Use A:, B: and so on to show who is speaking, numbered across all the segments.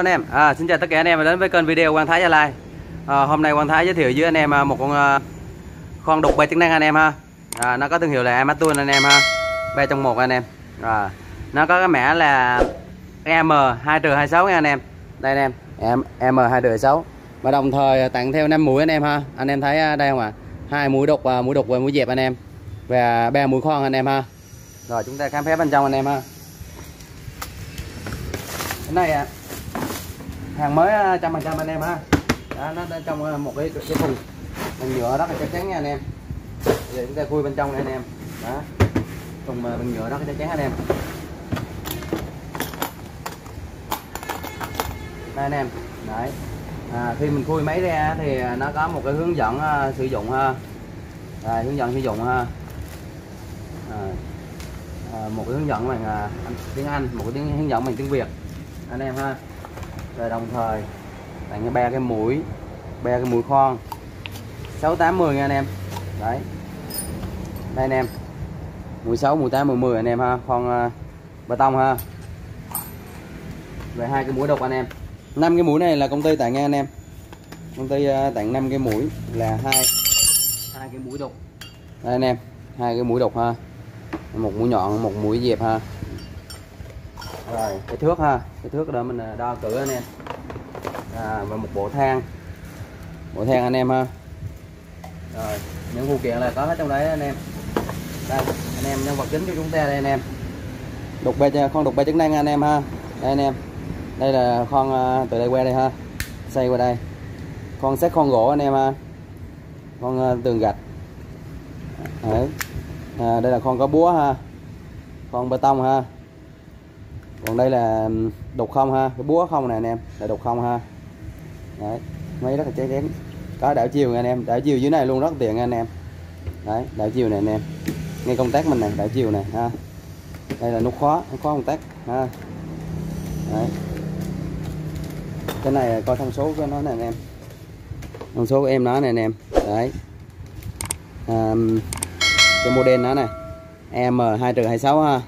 A: anh em. À, xin chào tất cả anh em đã đến với kênh video Quang Thái Gia Lai. À, hôm nay Quang Thái giới thiệu với anh em à, một con à, con đục bay chức năng anh em ha. À, nó có thương hiệu là Amatun anh em ha. Ba trong một anh em. À, nó có cái mã là M 2 26 nha anh em. Đây anh em M 2 26 và đồng thời tặng theo 5 mũi anh em ha. Anh em thấy à, đây không ạ? À? hai mũi đục mũi đục và mũi dẹp anh em. Và ba mũi khoan anh em ha. Rồi chúng ta khám phép bên trong anh em ha. Cái này à, hàng mới à, trăm phần trăm anh em ha. Đó, nó trong à, một cái cái thùng. Bằng nhựa rất là chắc chắn nha anh em. Giờ chúng ta khui bên trong này anh em. Đó. Thùng à, bằng nhựa rất là chắc chắn anh em. Đây anh em. Đấy. À, khi mình khui máy ra thì nó có một cái hướng dẫn uh, sử dụng ha rồi, hướng dẫn sử dụng ha à, à, một cái hướng dẫn bằng uh, tiếng Anh một cái tiếng hướng dẫn bằng tiếng Việt. Anh em ha rồi đồng thời tặng cái ba cái mũi ba cái mũi khoan. 6 8 10 nha anh em. Đấy. Đây anh em. Mũi 6 mũi 8 mũi 10 anh em ha. Khoan uh, bê tông ha. Về hai cái mũi độc anh em. Năm cái mũi này là công ty tặng nha anh em. Công ty uh, tặng năm cái mũi là hai hai cái mũi độc. Đây anh em. Hai cái mũi độc ha. Một mũi nhọn một mũi dẹp ha rồi cái thước ha cái thước đó mình à, đo cử anh em. À, và một bộ thang. Bộ thang anh em ha. Rồi những phụ kiện là có hết trong đấy anh em. Đây anh em nhân vật chính của chúng ta đây anh em. Đục bê con đục bê chức năng anh em ha. Đây anh em. Đây là con à, từ đây qua đây ha. Xây qua đây. Con xét con gỗ anh em ha. Con à, tường gạch. Đấy. À, đây là con có búa ha. Con bê tông ha còn đây là đục không ha? Cái búa không nè anh em là đục không ha? Đấy máy rất là cháy đén có đảo chiều nha anh em đảo chiều dưới này luôn rất tiện nha anh em. Đấy đảo chiều này anh em. Ngay công tác mình này đảo chiều này ha. Đây là nút khóa nút khóa công tác ha. Đấy. Cái này coi thông số của nó nè anh em. Thông số của em nó nè anh em. Đấy. À, cái model nó này M 2 26 ha.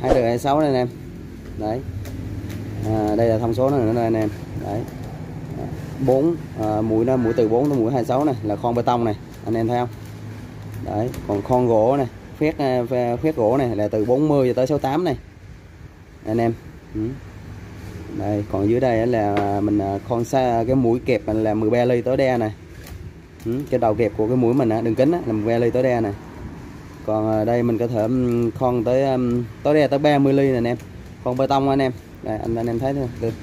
A: 2 26 đây anh em đấy. À, đây là thông số này nữa đây anh em. Đấy. Bốn à, mũi nó mũi từ 4 tới mũi 26 này là con bê tông này anh em thấy không? Đấy còn con gỗ này phét à, phét gỗ này là từ 40 cho tới 68 này anh em. Ừ. đây còn dưới đây là mình à, con xa cái mũi kẹp mình là 13 ly tối đa này. Ừ. cái đầu kẹp của cái mũi mình đường kính là 13 ly tối đa này. Còn à, đây mình có thể con tới tối đa tới 30 ly này anh em con bê tông anh em. Đây anh anh em thấy thôi. Được.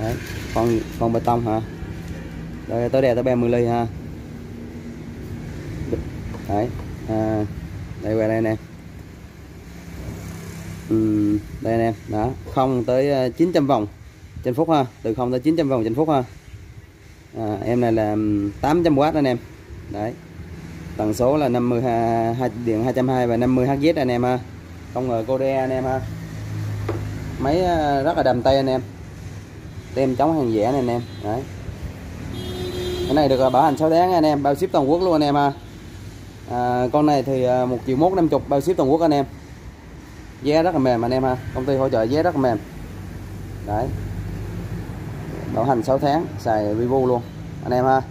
A: Đấy con con bê tông hả? Đây tới đây tới 30 ly ha. Đấy à, đây về đây nè. Ừ, đây anh em đó không tới à, 900 vòng. Trên phút ha từ không tới 900 vòng trên phút ha. À, em này là 800W anh em. Đấy. Tần số là 50 2 điện 220 và 50 Hz anh em ha. Không ngờ cô đe anh em ha máy à, rất là đầm tay anh em. Tem chống hàng rẻ này anh em. Đấy. Cái này được à, bảo hành 6 tháng anh em. Bao ship toàn quốc luôn anh em ha. À, con này thì à, một triệu mốt năm chục bao ship toàn quốc anh em. Giá rất là mềm anh em ha. Công ty hỗ trợ giá rất là mềm. Đấy. Bảo hành 6 tháng xài vivo luôn anh em ha.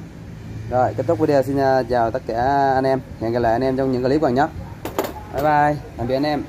A: Rồi kết thúc video xin chào tất cả anh em. Hẹn gặp lại anh em trong những clip gần nhất. Bye bye. Tạm biệt anh em.